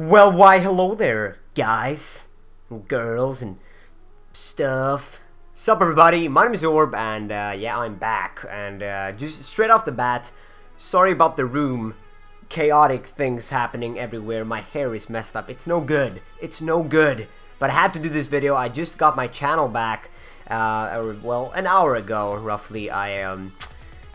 Well, why, hello there, guys, and girls, and stuff. Sup, everybody? My name is Orb, and uh, yeah, I'm back. And uh, just straight off the bat, sorry about the room. Chaotic things happening everywhere. My hair is messed up. It's no good. It's no good. But I had to do this video. I just got my channel back, uh, well, an hour ago, roughly. I um,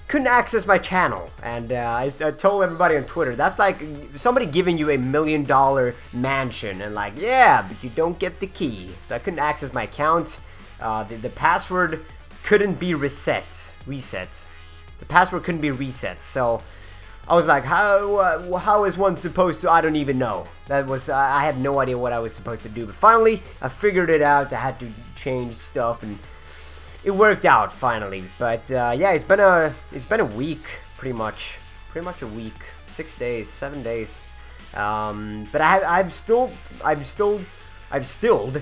couldn't access my channel, and uh, I, I, told everybody on Twitter that's like somebody giving you a million dollar mansion, and like, yeah, but you don't get the key. So I couldn't access my account. Uh, the, the password couldn't be reset. Reset. The password couldn't be reset. So I was like, how uh, how is one supposed to? I don't even know. That was I had no idea what I was supposed to do. But finally, I figured it out. I had to change stuff, and it worked out finally. But uh, yeah, it's been a it's been a week pretty much, pretty much a week, six days, seven days. Um, but I I've still I've still I've stilled.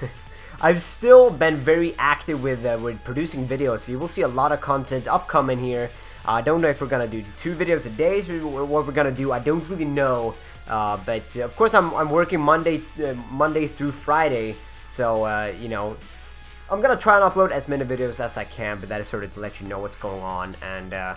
I've still been very active with uh, with producing videos. So you will see a lot of content upcoming here. I don't know if we're gonna do two videos a day, so what we're gonna do, I don't really know. Uh, but uh, of course, I'm, I'm working Monday uh, Monday through Friday, so uh, you know, I'm gonna try and upload as many videos as I can. But that is sort of to let you know what's going on, and uh,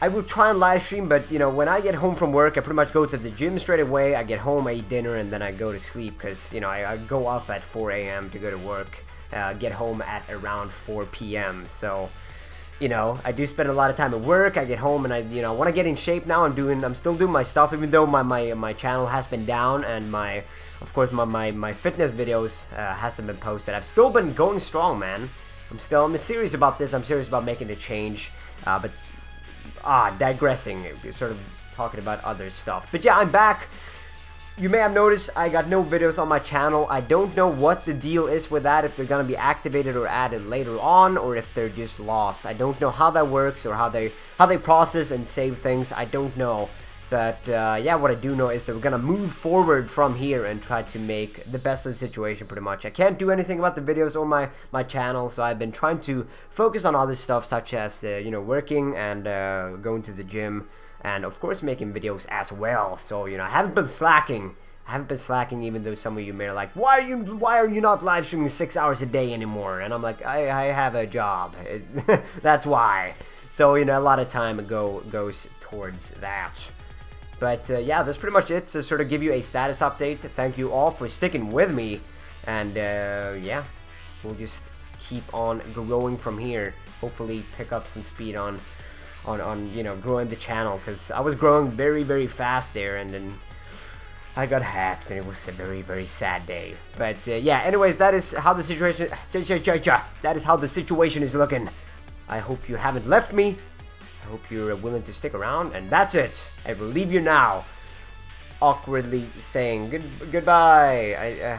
I will try and live stream. But you know, when I get home from work, I pretty much go to the gym straight away. I get home, I eat dinner, and then I go to sleep because you know I, I, go up at 4 a.m. to go to work, uh, get home at around 4 p.m. So you know, I do spend a lot of time at work. I get home and I, you know, want to get in shape now. I'm doing, I'm still doing my stuff, even though my my, my channel has been down and my, of course, my my, my fitness videos uh, hasn't been posted. I've still been going strong, man. I'm still, I'm serious about this. I'm serious about making the change. Uh, but ah, digressing, sort of talking about other stuff. But yeah, I'm back. You may have noticed I got no videos on my channel. I don't know what the deal is with that, if they're gonna be activated or added later on, or if they're just lost. I don't know how that works or how they how they process and save things. I don't know. But uh, yeah, what I do know is that we're gonna move forward from here and try to make the best of the situation pretty much. I can't do anything about the videos or my, my channel, so I've been trying to focus on other stuff such as, uh, you know, working and uh, going to the gym and of course making videos as well. So you know, I haven't been slacking. I haven't been slacking, even though some of you may are like, "Why are you? Why are you not live streaming six hours a day anymore?" And I'm like, "I, I have a job. That's why." So you know, a lot of time go goes towards that. But uh, yeah, that's pretty much it to sort of give you a status update. Thank you all for sticking with me, and uh, yeah, we'll just keep on growing from here. Hopefully, pick up some speed on on, on you know growing the channel. Because I was growing very very fast there and then I got hacked and it was a very very sad day. But uh, yeah anyways that is how the situation that is how the situation is looking. I hope you haven't left me I hope you're willing to stick around. And that's it. I will leave you now awkwardly saying good goodbye. I uh,